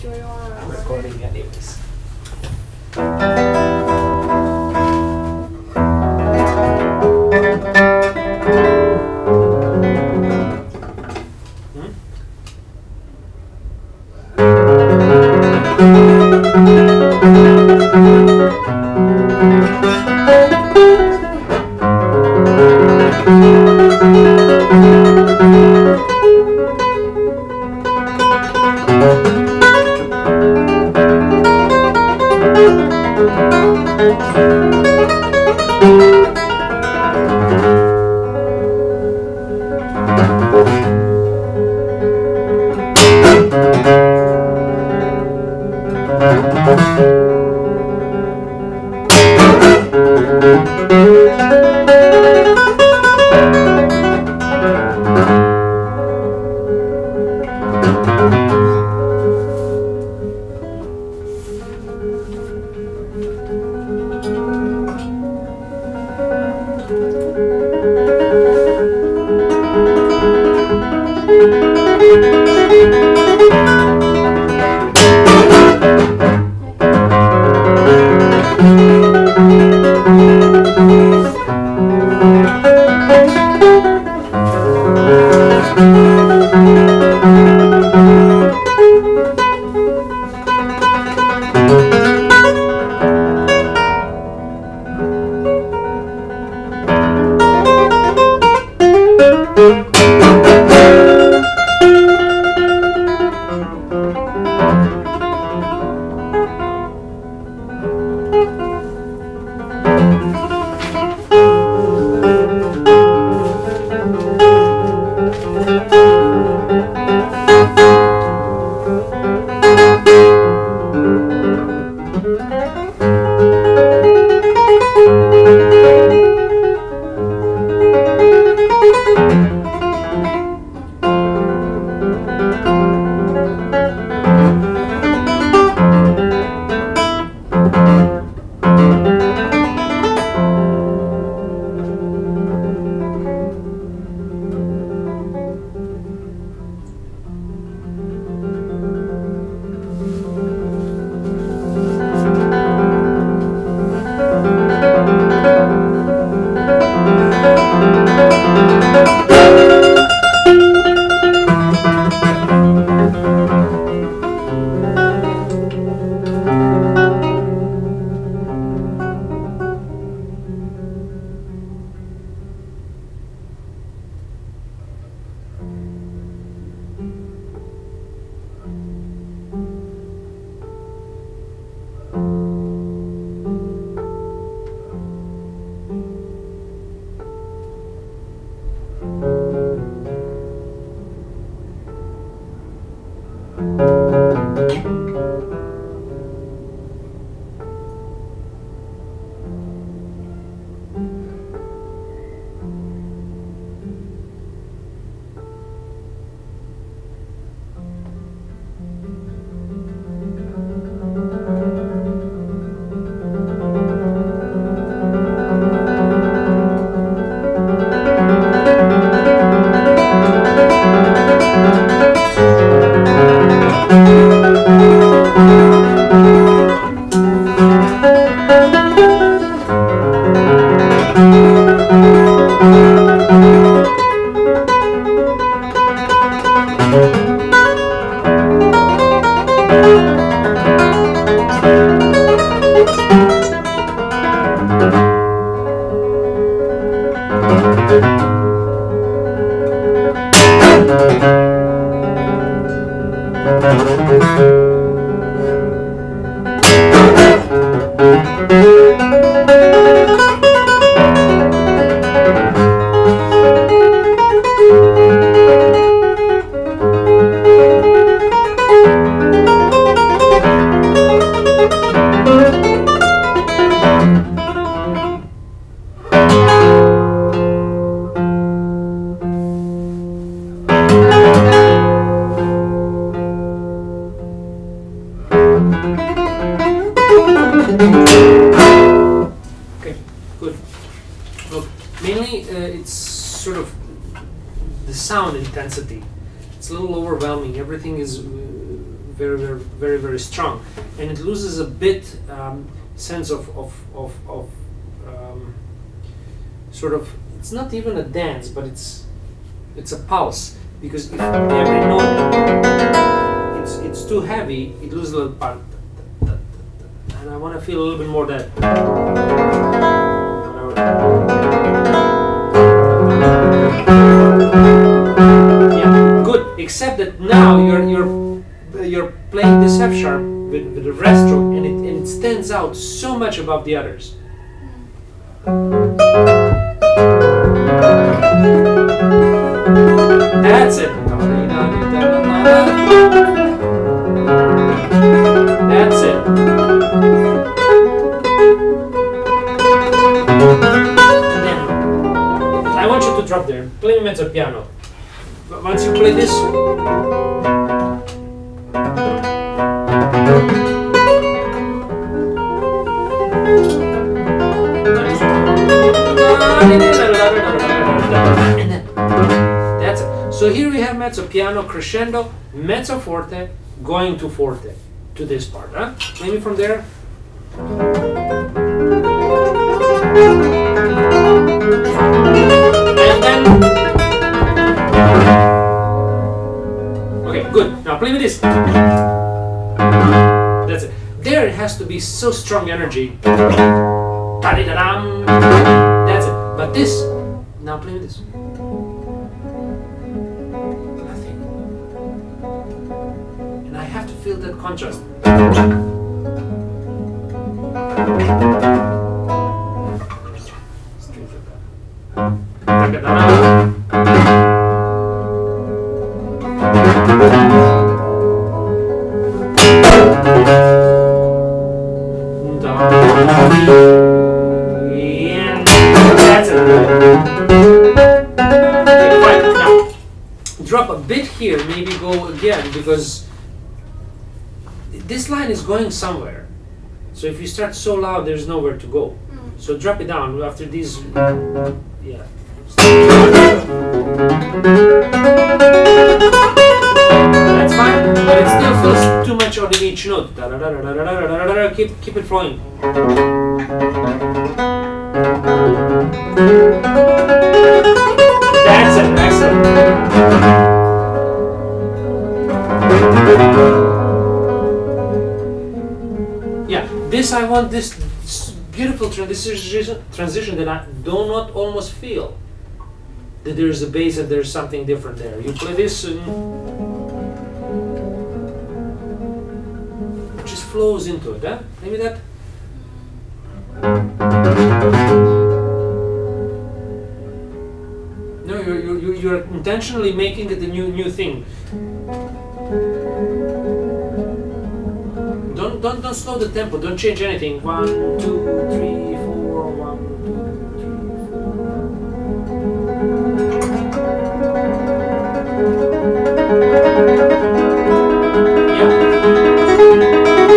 Sure you want to recording anyways. Okay, intensity. It's a little overwhelming. Everything is uh, very, very, very, very strong, and it loses a bit um, sense of of of, of um, sort of. It's not even a dance, but it's it's a pulse because if every note it's it's too heavy, it loses a little part, and I want to feel a little bit more that. That now you're you're you're playing this F sharp with, with the rest stroke, and it, and it stands out so much above the others. That's it. That's it. Then I want you to drop there. Play me mezzo piano. Once you play this, that's it. So here we have mezzo piano crescendo, mezzo forte, going to forte to this part. Huh? Maybe from there. And then. Play with this. That's it. There it has to be so strong energy. That's it. But this, now play with this. Nothing. And I have to feel that contrast. fan is going somewhere. So if you start so loud, there's nowhere to go. Mm. So drop it down after these. Yeah. That's fine, but it still feels too much on each note. Keep, keep it flowing. That's it, excellent. This I want this beautiful transition transition that I do not almost feel that there is a bass and there's something different there. You play this and it just flows into it, huh? Maybe that. No, you're, you're, you're- intentionally making it a new new thing. Don't, don't, slow the tempo. Don't change anything. One, two, three, four. One, two, three, four. Yeah.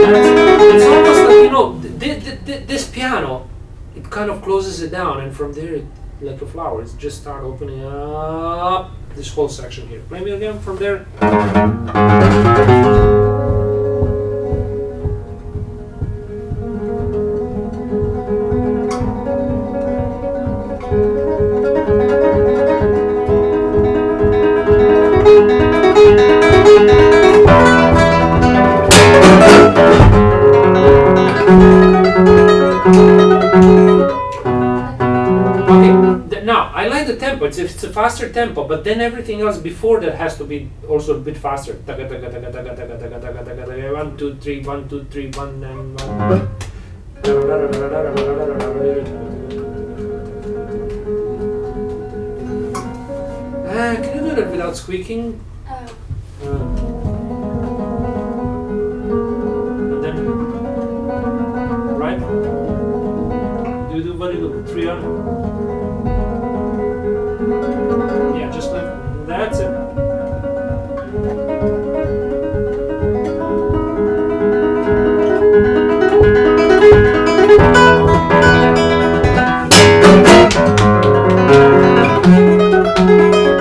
That's it. It's almost like you know, th- th- th- this piano, it kind of closes it down, and from there, it, like a flower, it just start opening up this whole section here. Play me again from there. faster tempo, but then everything else before that has to be also a bit faster. One, two, three, one, two, three, one, and one. Uh, can you do that without squeaking? Oh. Uh. And then, right? Do you do what you do? Three on.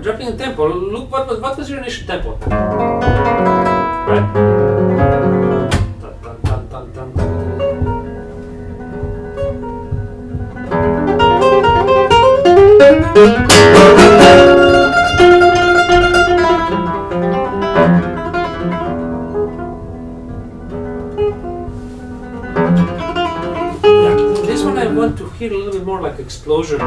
dropping the tempo, you're dropping the tempo. Look, what was, what was your initial tempo? Right? Dun, dun, dun, this one I want to hear a little bit more like explosion.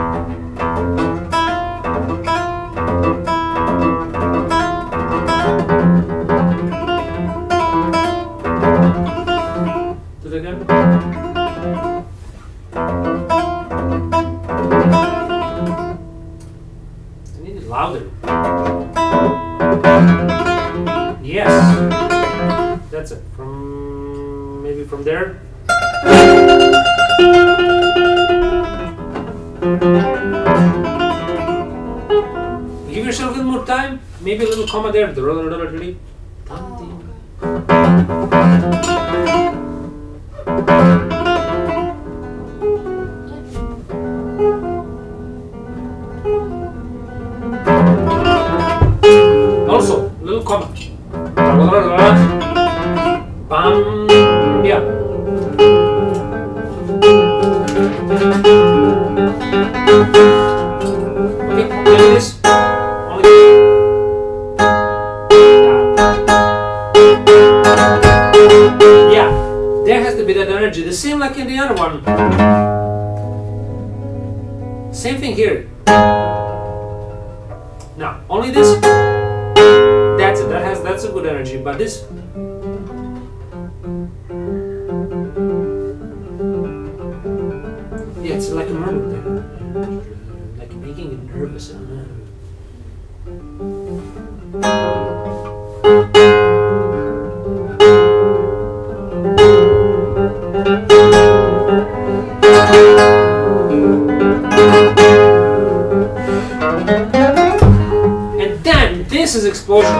More time. Maybe a little comma there. Oh, also, energy. The same like in the other one. Same thing here. Now, only this. That's it. That has that's a good energy. But this. Yeah, it's like a murmur. Like making it nervous. This is explosion.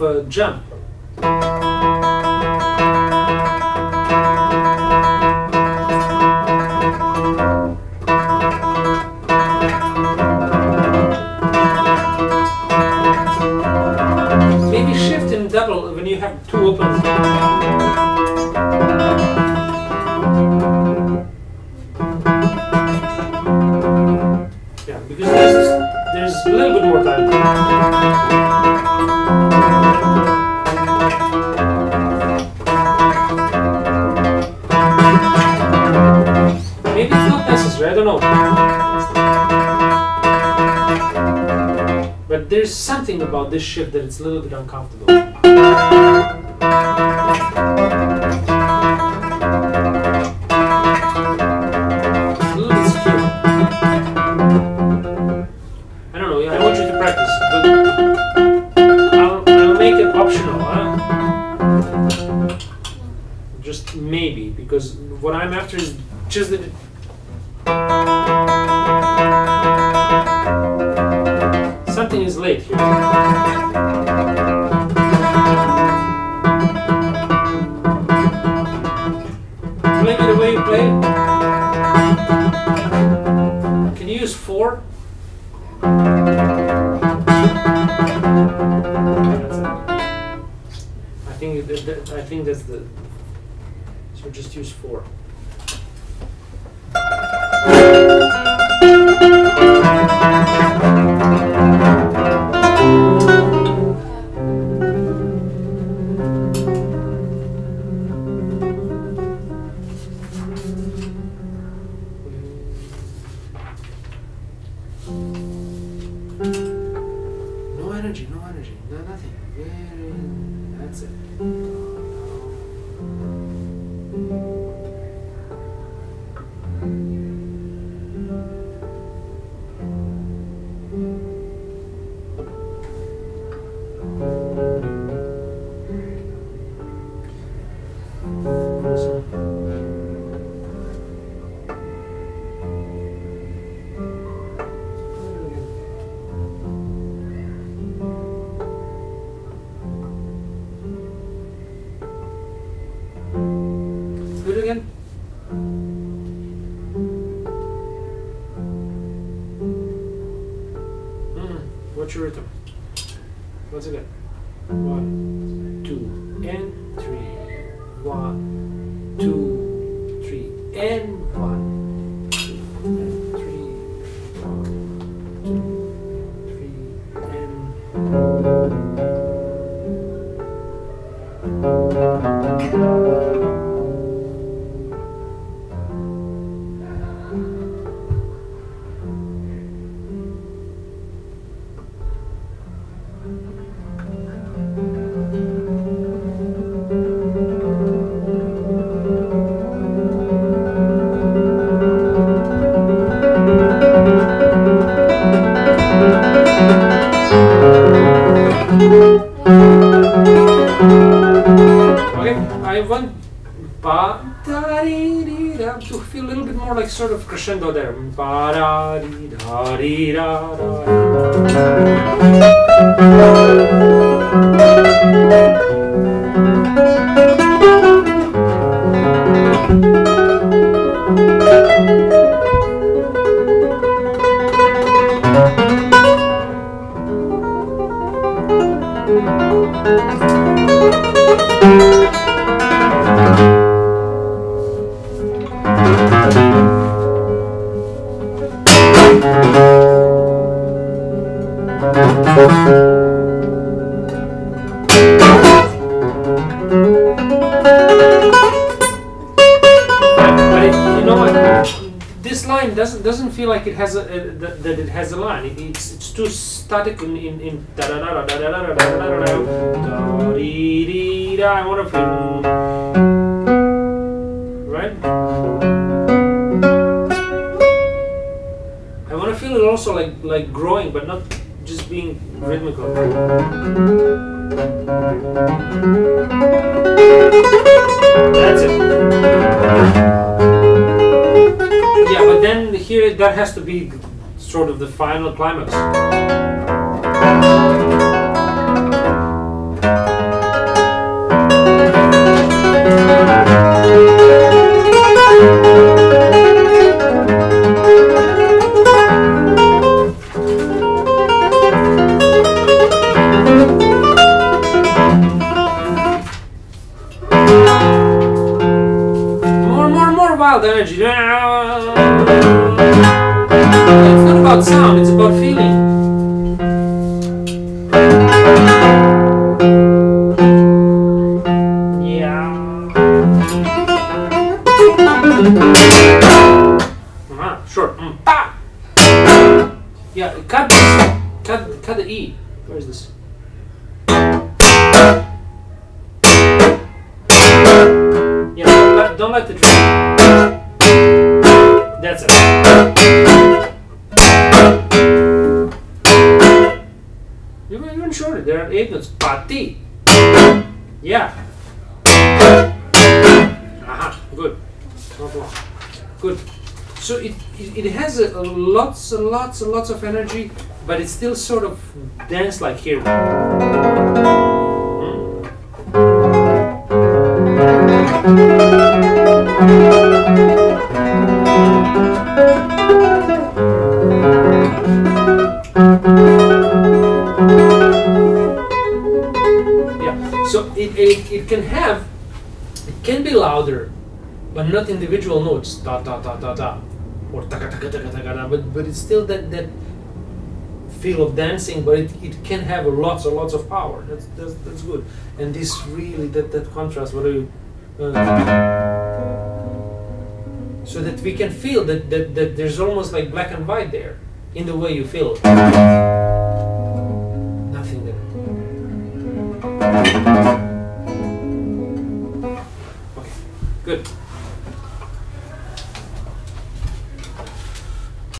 Jump. Maybe shift and double when you have two opens. Yeah, because there's, there's a little bit more time. But there's something about this shift that it's a little bit uncomfortable. I don't know, I want you to practice, but I'll, make it optional. Just maybe, because what I'm after is just that think that's the. So just use four. シュート間違い。crescendo da static in in in da da da da da da da da da da da da. I right. I want to feel it also like like growing, but not just being rhythmical. That's it. Yeah, but then here that has to be sort of the final climax. Wild energy. It's not about sound, it's about feeling. Don't let, the train. That's it. Even, even shorter. There are eight notes. Pati. Yeah. Aha. Good. Good. So it, it, it has a, a lots and lots and lots of energy, but it's still sort of dance like here. Hmm? Yeah. So it, it, it can have, it can be louder, but not individual notes, ta ta ta ta ta, or taka taka taka taka ta, but but it's still that that feel of dancing, but it, it can have lots and lots of power. That's, that's that's good. And this really that that contrast, what do you? Uh, so that we can feel that, that that there's almost like black and white there in the way you feel